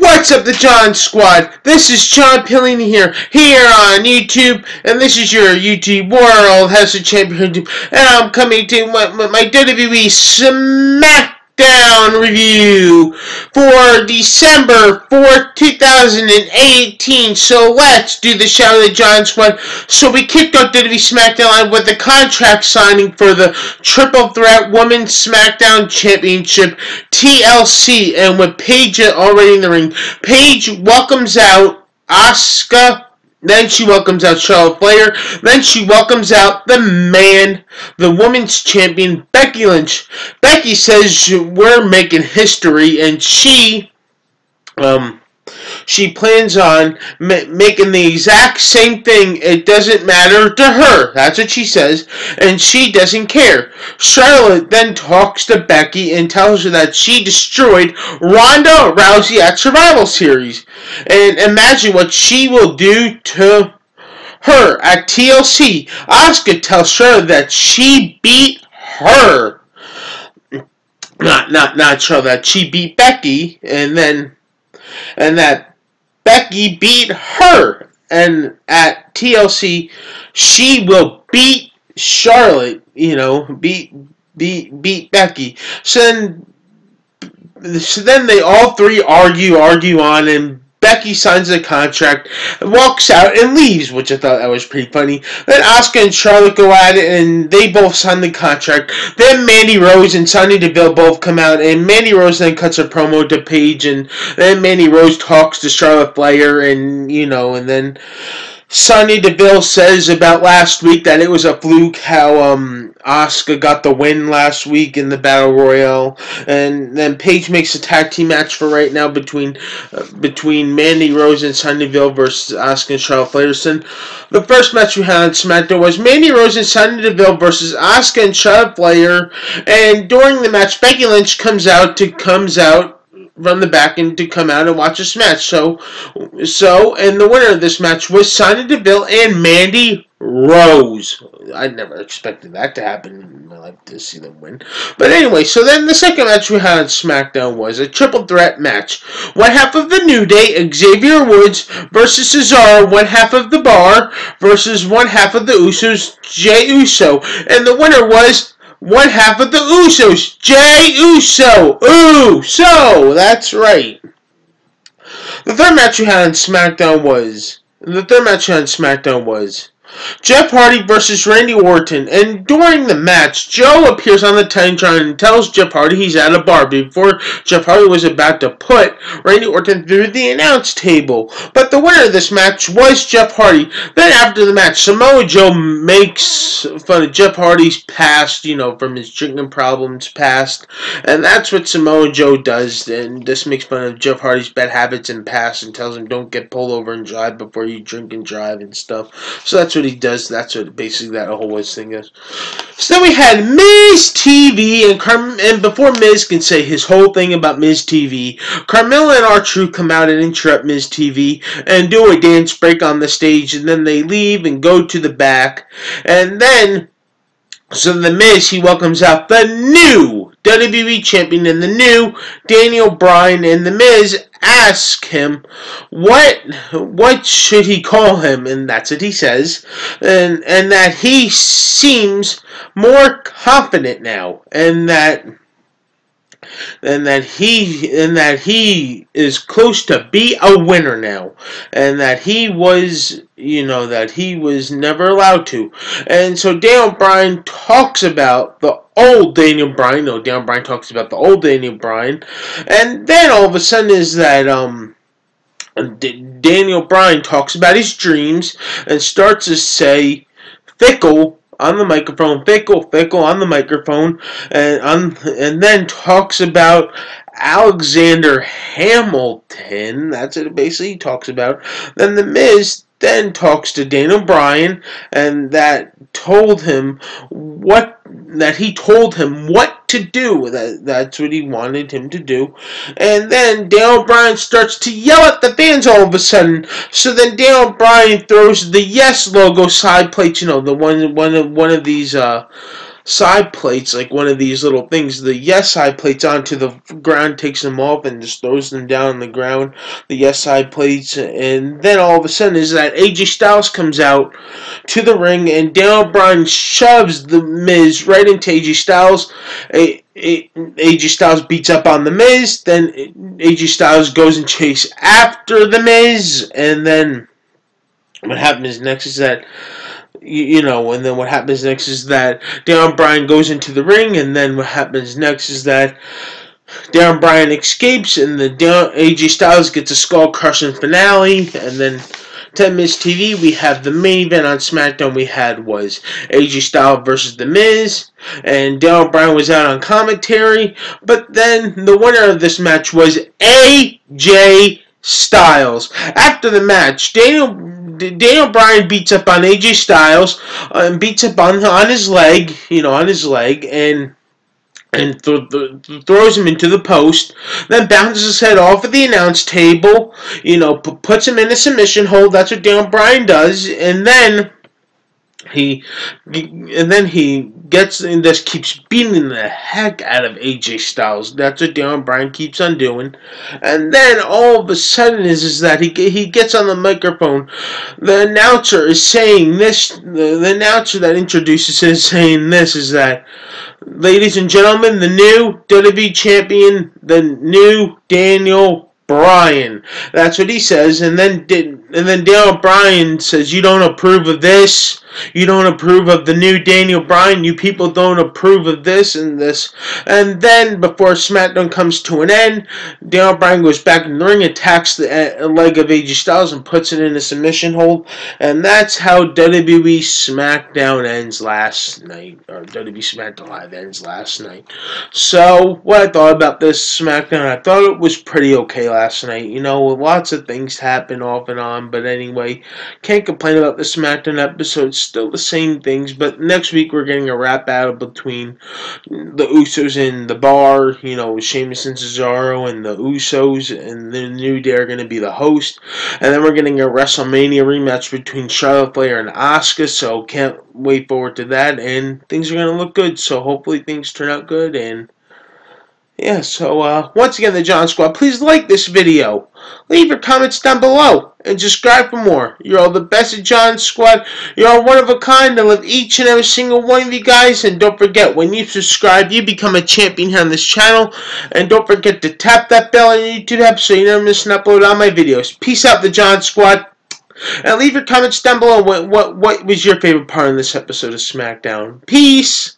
What's up, the John Squad? This is John Pillini here, here on YouTube, and this is your YouTube World House of Championship, and I'm coming to my, my WWE Smack Down review for December 4th, 2018. So let's do the the John Squad. So we kicked off WWE SmackDown with the contract signing for the Triple Threat Women's SmackDown Championship TLC, and with Paige already in the ring, Paige welcomes out Asuka then she welcomes out Charlotte Flair. Then she welcomes out the man, the women's champion, Becky Lynch. Becky says we're making history, and she, um, she plans on ma- making the exact same thing. It doesn't matter to her. That's what she says, and she doesn't care. Charlotte then talks to Becky and tells her that she destroyed Ronda Rousey at Survivor Series, and imagine what she will do to her at TLC. Asuka tells Charlotte that she beat her. Not, not, not Charlotte. That she beat Becky, and then, and that Becky beat her. And at TLC, she will beat Charlotte, you know, beat beat beat Becky. So then so then they all three argue, argue on, and Becky signs the contract, walks out, and leaves, which I thought that was pretty funny. Then Asuka and Charlotte go at it, and they both sign the contract. Then Mandy Rose and Sonya Deville both come out, and Mandy Rose then cuts a promo to Paige, and then Mandy Rose talks to Charlotte Flair, and you know, and then Sonny Deville says about last week that it was a fluke how um Asuka got the win last week in the Battle Royale, and then Paige makes a tag team match for right now between uh, between Mandy Rose and Sonya Deville versus Asuka and Charlotte Flair. The first match we had on SmackDown was Mandy Rose and Sonya Deville versus Asuka and Charlotte Flair, and during the match, Becky Lynch comes out to comes out from the back and to come out and watch this match. So, so, and the winner of this match was Sonya Deville and Mandy Rose. I never expected that to happen in my life to see them win. But anyway, so then the second match we had on SmackDown was a triple threat match. One half of the New Day, Xavier Woods versus Cesaro. One half of the Bar versus one half of the Usos, Jey Uso. And the winner was one half of the Usos, Jey Uso. Uso, that's right. The third match we had on SmackDown was the third match on SmackDown was Jeff Hardy versus Randy Orton, and during the match, Joe appears on the Titantron and tells Jeff Hardy he's at a bar before Jeff Hardy was about to put Randy Orton through the announce table. But the winner of this match was Jeff Hardy. Then after the match, Samoa Joe makes fun of Jeff Hardy's past, you know, from his drinking problems past, and that's what Samoa Joe does. And this makes fun of Jeff Hardy's bad habits in past and tells him don't get pulled over and drive before you drink and drive and stuff. So that's what what he does. That's what basically that whole thing is. So we had Miz TV, and Car- and before Miz can say his whole thing about Miz TV, Carmella and R-Truth come out and interrupt Miz TV and do a dance break on the stage, and then they leave and go to the back, and then so the Miz he welcomes out the new WWE champion and the new Daniel Bryan and the Miz. Ask him what what should he call him? And that's what he says. And and that he seems more confident now. And that and that he and that he is close to be a winner now and that he was you know that he was never allowed to. And so Daniel Bryan talks about the old Daniel Bryan no Daniel Bryan talks about the old Daniel Bryan and then all of a sudden is that um Daniel Bryan talks about his dreams and starts to say fickle on the microphone, fickle, fickle on the microphone, and on, and then talks about Alexander Hamilton. That's what it basically talks about. Then the Miz then talks to Daniel Bryan, and that told him what that he told him what to do. That that's what he wanted him to do. And then Daniel Bryan starts to yell at the fans all of a sudden. So then Daniel Bryan throws the yes logo side plate, you know, the one one of one of these uh side plates, like one of these little things, the yes side plates onto the ground, takes them off and just throws them down on the ground, the yes side plates, and then all of a sudden is that AJ Styles comes out to the ring and Daniel Bryan shoves the Miz right into AJ Styles. AJ Styles beats up on the Miz, then AJ Styles goes and chase after the Miz, and then what happens next is that you, know, and then what happens next is that Daniel Bryan goes into the ring, and then what happens next is that Daniel Bryan escapes, and the AJ Styles gets a skull crushing finale, and then 10 Miz TV, we have the main event on SmackDown we had was AJ Styles versus The Miz, and Daniel Bryan was out on commentary, but then the winner of this match was AJ Styles. After the match, Daniel Daniel Bryan beats up on AJ Styles uh, and beats up on on his leg, you know, on his leg, and and th- th- throws him into the post. Then bounces his head off of the announce table. You know, p- puts him in a submission hold. That's what Daniel Bryan does, and then he and then he gets and just keeps beating the heck out of AJ Styles. That's what Daniel Bryan keeps on doing. And then all of a sudden is is that he he gets on the microphone. The announcer is saying this. The, the announcer that introduces is saying this is that. Ladies and gentlemen, the new WWE champion, the new Daniel Bryan. That's what he says, and then and then Daniel Bryan says, "You don't approve of this." You don't approve of the new Daniel Bryan. You people don't approve of this and this. And then, before SmackDown comes to an end, Daniel Bryan goes back in the ring, attacks the uh, leg of AJ Styles, and puts it in a submission hold. And that's how WWE SmackDown ends last night, or WWE SmackDown Live ends last night. So, what I thought about this SmackDown, I thought it was pretty okay last night. You know, lots of things happen off and on, but anyway, can't complain about the SmackDown episodes still the same things, but next week we're getting a rap battle between the Usos and the Bar. You know, Sheamus and Cesaro and the Usos, and the New Day are going to be the host. And then we're getting a WrestleMania rematch between Charlotte Flair and Asuka. So can't wait forward to that. And things are going to look good. So hopefully things turn out good and. Yeah, so uh, once again, the John Squad, please like this video. Leave your comments down below and subscribe for more. You're all the best at John Squad. You're all one of a kind. I love each and every single one of you guys. And don't forget, when you subscribe, you become a champion here on this channel. And don't forget to tap that bell on YouTube app so you never miss an upload on my videos. Peace out, the John Squad. And leave your comments down below. What, what, what was your favorite part in this episode of SmackDown? Peace.